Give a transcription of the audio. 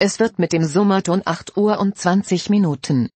Es wird mit dem Summerton 8 Uhr und 20 Minuten.